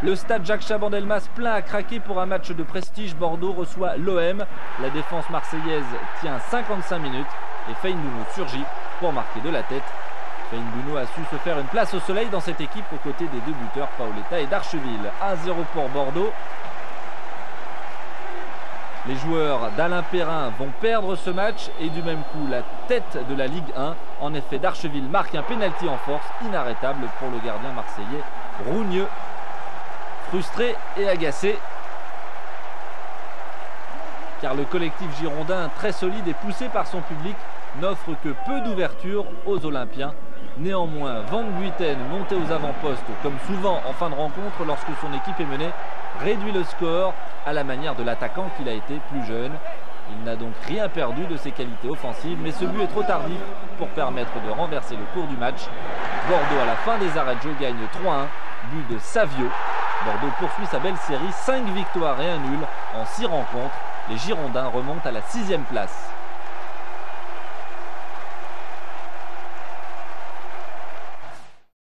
Le stade Jacques Chabandelmas plein à craquer pour un match de prestige. Bordeaux reçoit l'OM. La défense marseillaise tient 55 minutes et Feindounou surgit pour marquer de la tête. Feindounou a su se faire une place au soleil dans cette équipe aux côtés des deux buteurs Paoletta et Darcheville. 1-0 pour Bordeaux. Les joueurs d'Alain Perrin vont perdre ce match et du même coup la tête de la Ligue 1. En effet, Darcheville marque un pénalty en force inarrêtable pour le gardien marseillais Rougneux. Frustré et agacé car le collectif girondin très solide et poussé par son public n'offre que peu d'ouverture aux Olympiens. Néanmoins, Van Guiten, monté aux avant-postes, comme souvent en fin de rencontre lorsque son équipe est menée, réduit le score à la manière de l'attaquant qu'il a été plus jeune. Il n'a donc rien perdu de ses qualités offensives, mais ce but est trop tardif pour permettre de renverser le cours du match. Bordeaux, à la fin des arrêts de jeu, gagne 3-1, but de Savio. Bordeaux poursuit sa belle série, 5 victoires et 1 nul en 6 rencontres. Les Girondins remontent à la sixième place.